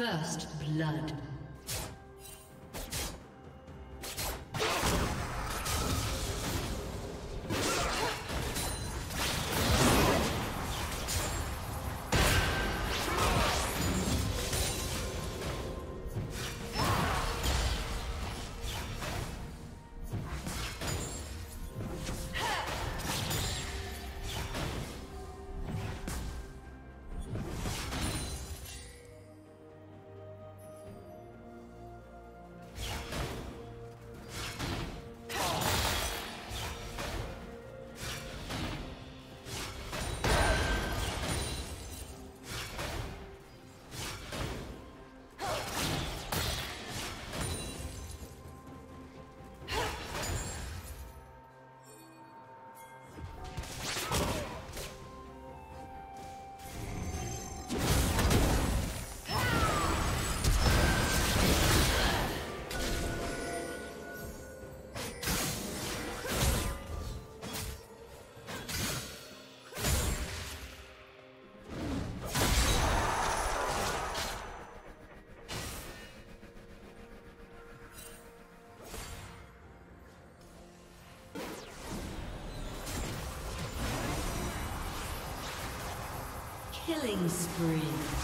First blood. Killing spree.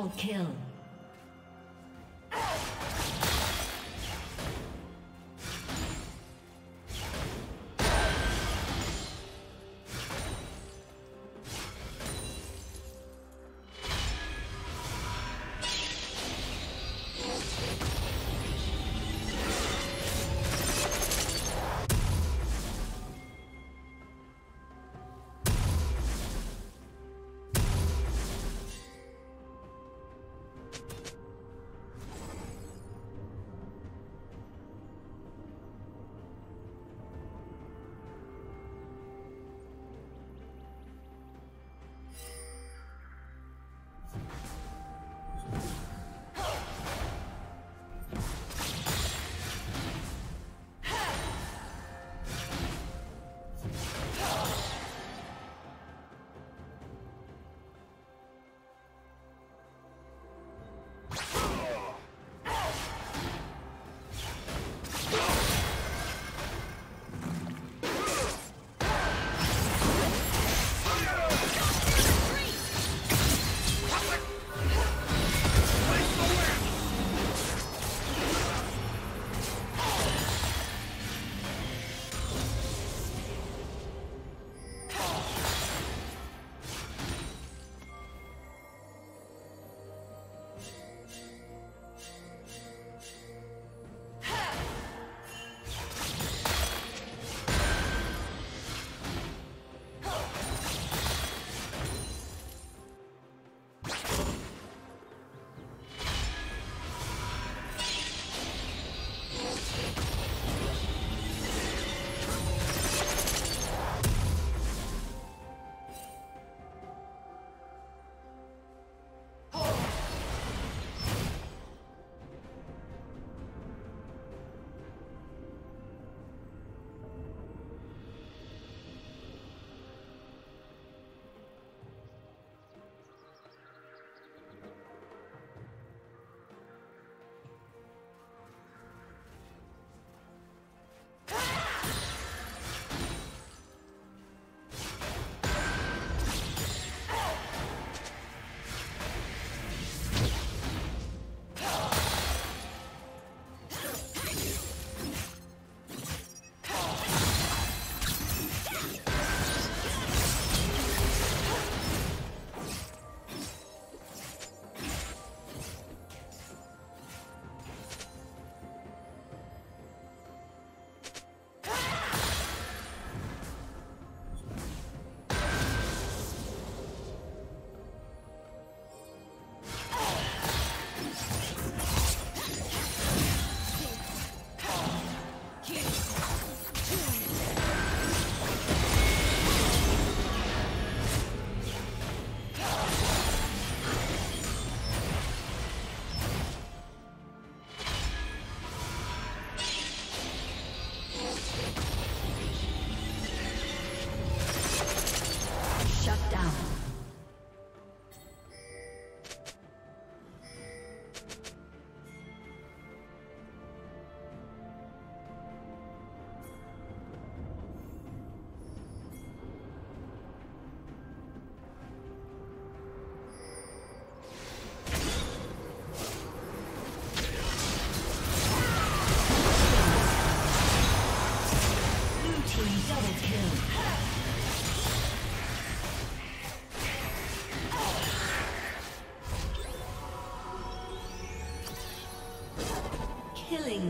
Double kill.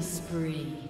Spree.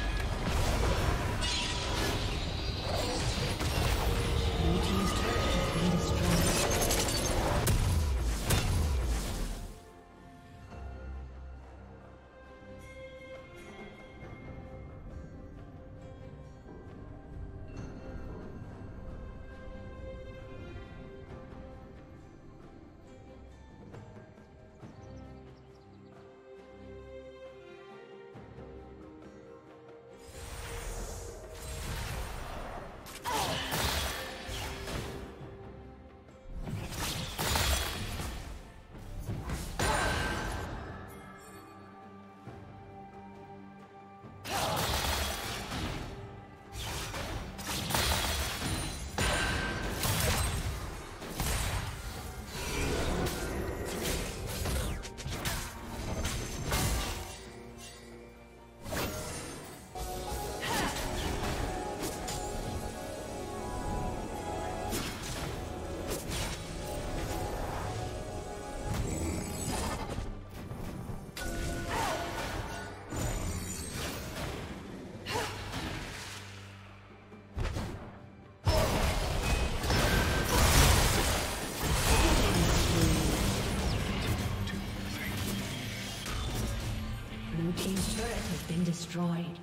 Destroyed.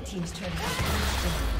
Red Team's turn Killing